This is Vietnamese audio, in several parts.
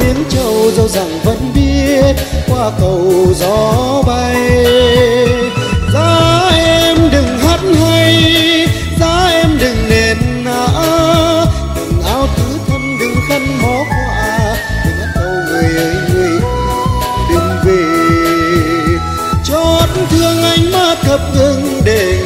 miếng trâu dâu rằng vẫn biết qua cầu gió bay. Giá em đừng hát hay, giá em đừng nền nã. Đừng áo tứ thân đừng khăn mó quạ đừng hát câu người ơi người đừng về. Chót thương anh mắt thập ngưng để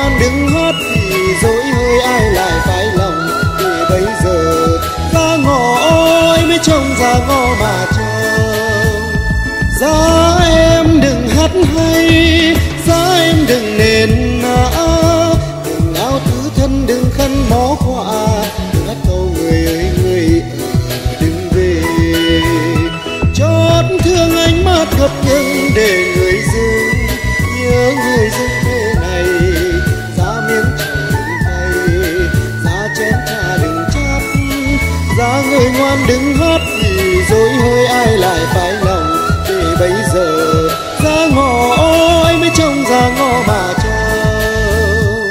ngoan đứng hát thì dối hơi ai lại phải lòng thì bây giờ. Ra ngõ ôi mới trông ra ngõ mà trông ra em đừng hát hay Lối hơi ai lại phải lòng Để bây giờ ra ngõ Ai mới trông ra ngõ mà trông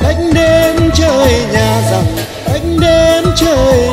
Khách đêm chơi nhà rằng Khách đêm chơi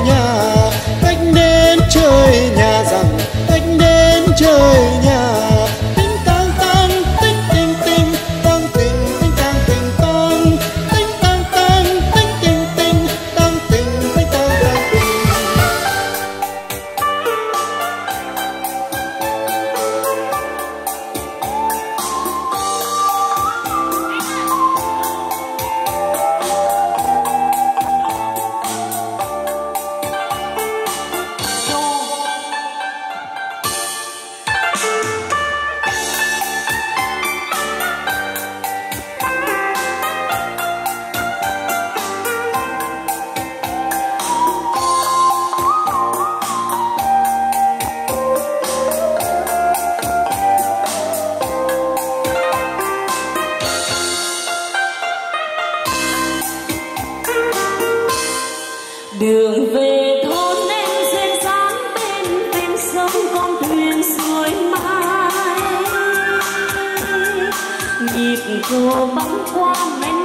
chỉ dù bóng qua mênh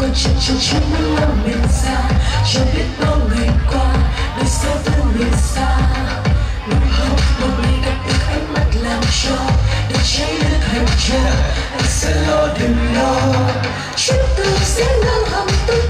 có chuyện chỉ chúng mình là mình ra chẳng biết bao ngày qua, đời sau tôi lùi xa. Nhưng không một ngày gặp được ánh mắt làm cho để cháy được hạnh trần anh sẽ lo đừng lo. Chúng tôi sẽ nâng hầm tôi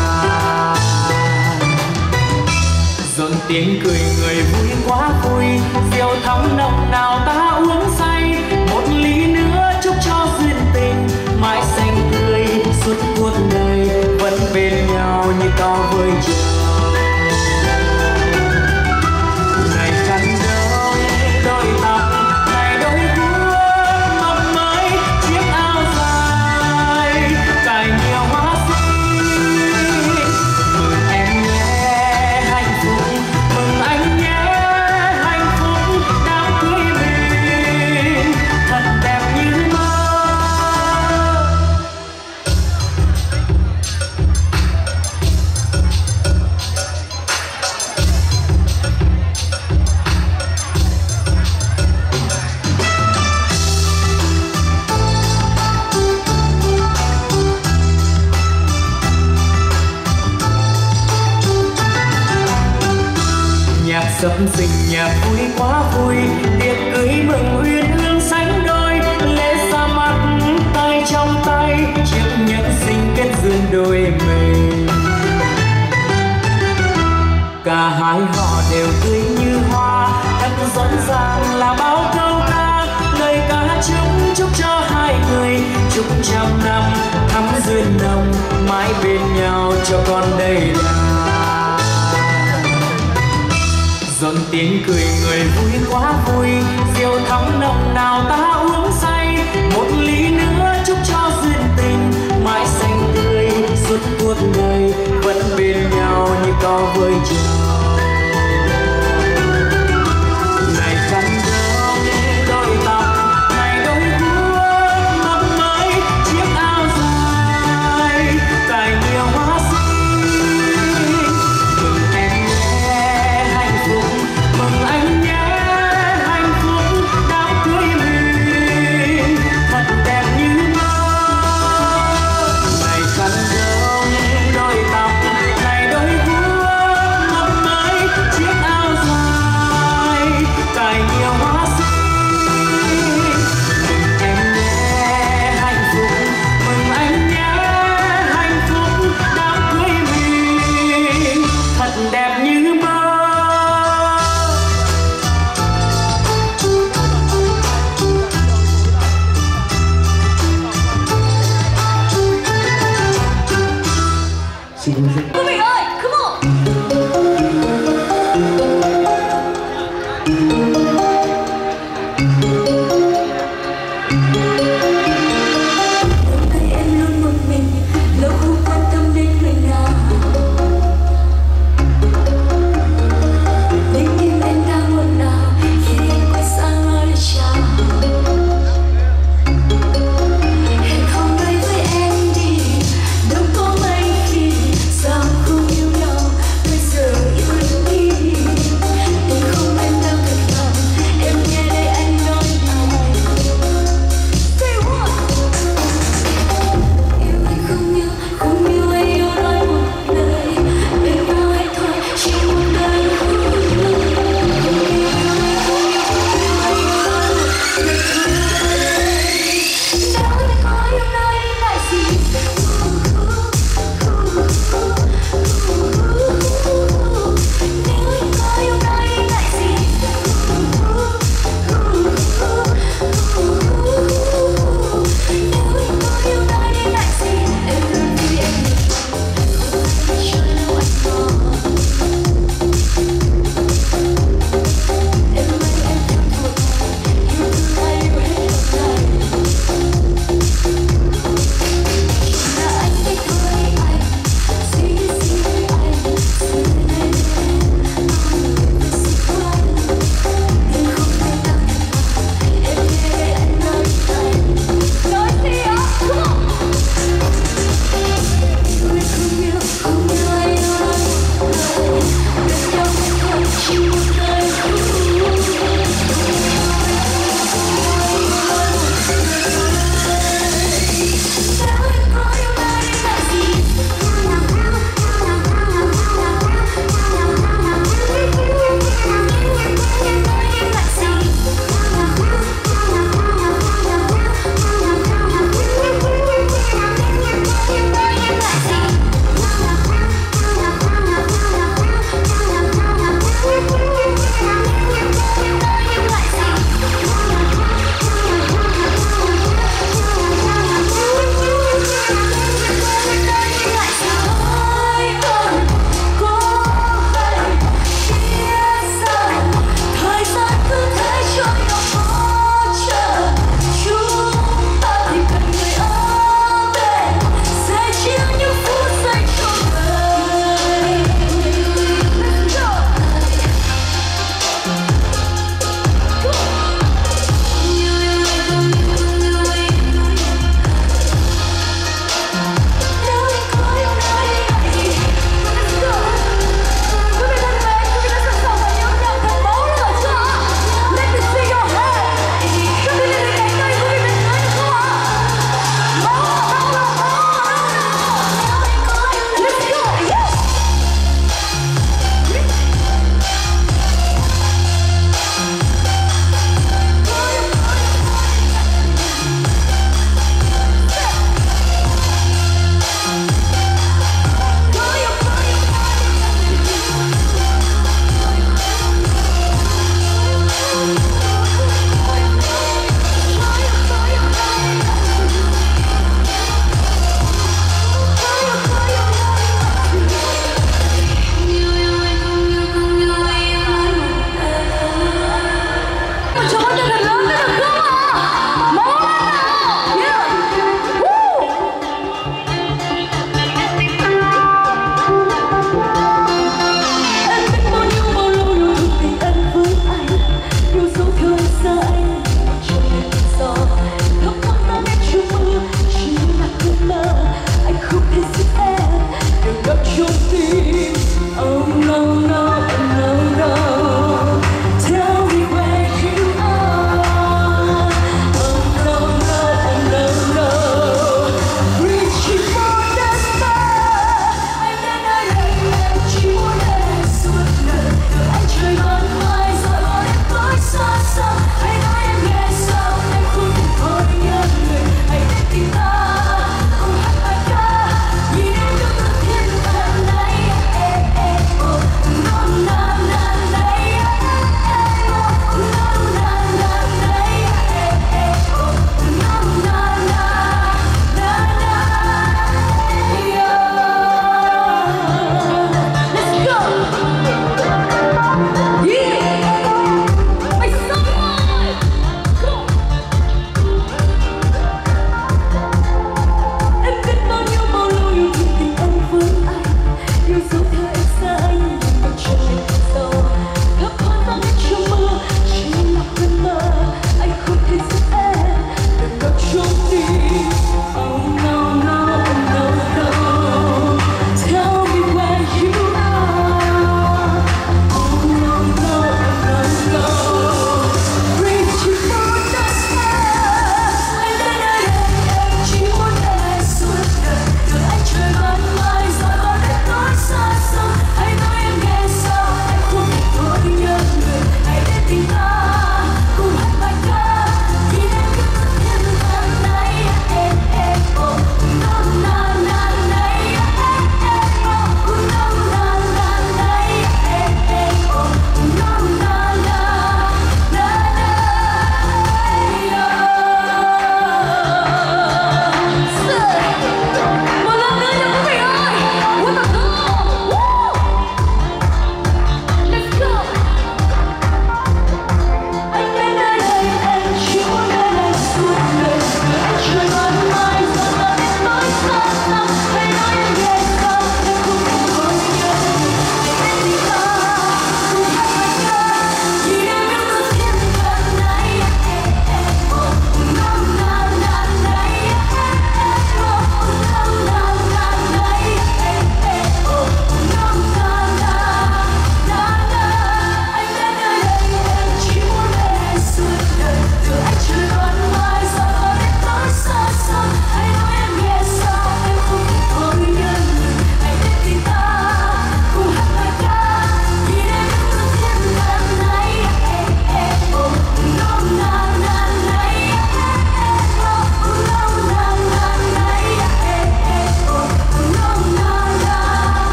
tiếng cười người vui quá vui. Rượu thắm nồng nào ta uống say. Một ly nữa chúc cho duyên tình. Mãi xanh tươi suốt cuộc đời vẫn bên nhau như to với trời sắp dịch nhà vui quá vui, tiệc cưới mừng uyên ương sánh đôi, lễ ra mắt tay trong tay, chiếc nhẫn sinh kết duyên đôi mình. Cả hai họ đều tươi như hoa thật rõ ràng là bao câu ca. Lời ca chúc chúc cho hai người, chúc trăm năm thắm duyên nồng, mãi bên nhau cho con đây là còn tiếng cười người vui quá vui. Rượu thắm nồng nào ta uống say. Một ly nữa chúc cho duyên tình. Mãi xanh tươi, suốt cuộc đời vẫn bên nhau như cao với trời